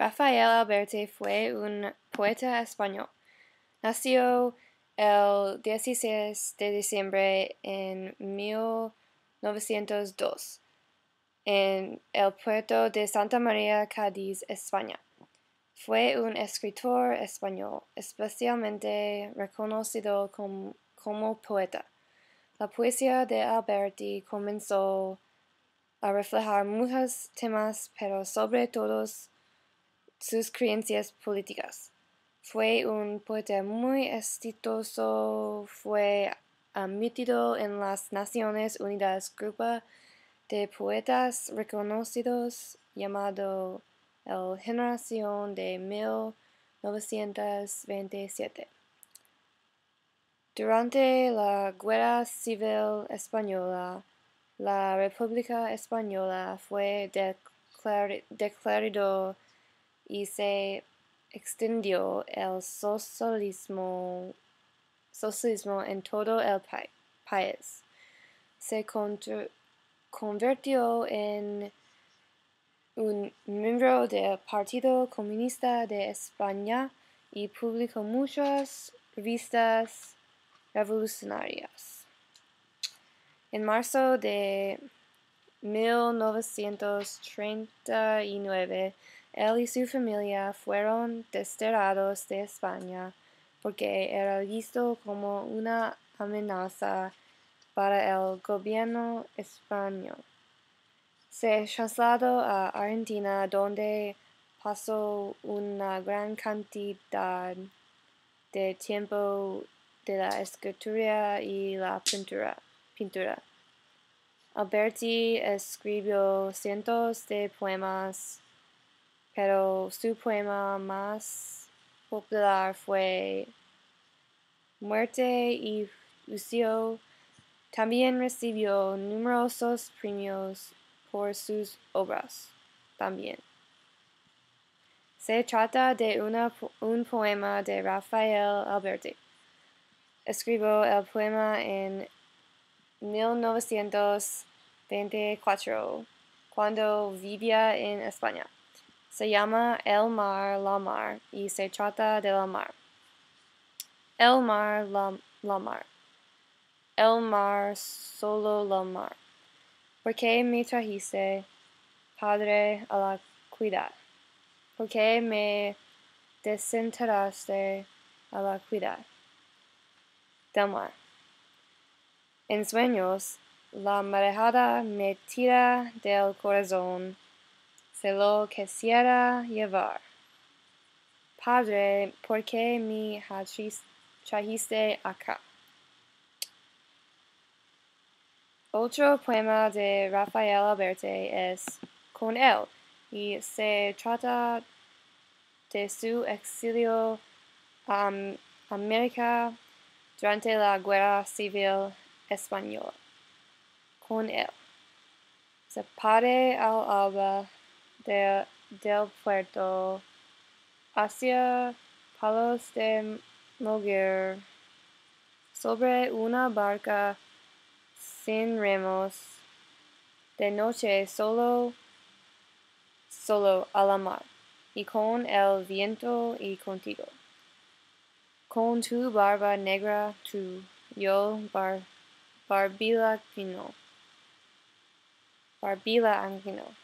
Rafael Alberti fue un poeta español. Nació el 16 de diciembre en 1902 en el puerto de Santa María, Cádiz, España. Fue un escritor español, especialmente reconocido como, como poeta. La poesía de Alberti comenzó a reflejar muchos temas, pero sobre todo sus creencias políticas. Fue un poeta muy exitoso, fue admitido en las Naciones Unidas Grupo de Poetas Reconocidos llamado el Generación de 1927. Durante la Guerra Civil Española, la República Española fue declarado y se extendió el socialismo, socialismo en todo el país. Se convirtió en un miembro del Partido Comunista de España y publicó muchas revistas revolucionarias. En marzo de 1939, él y su familia fueron desterrados de España porque era visto como una amenaza para el gobierno español. Se trasladó a Argentina donde pasó una gran cantidad de tiempo de la escritura y la pintura. pintura. Alberti escribió cientos de poemas, pero su poema más popular fue Muerte y Lucio. También recibió numerosos premios por sus obras. También. Se trata de una, un poema de Rafael Alberti. Escribió el poema en 1924, cuando vivía en España. Se llama El mar, la mar, y se trata de la mar. El mar, la, mar. El mar, solo la mar. ¿Por qué me trajiste, Padre, a la cuidad? ¿Por qué me desenterraste a la cuidad? Del mar. En sueños, la marejada me tira del corazón, se lo quisiera llevar. Padre, ¿por qué me trajiste acá? Otro poema de Rafael Alberti es Con él, y se trata de su exilio a América durante la Guerra Civil español. Con él. Se pare al alba de, del puerto hacia palos de moguer sobre una barca sin remos de noche solo solo a la mar y con el viento y contigo con tu barba negra tu yo bar Barbila Aquino. Barbila Aquino.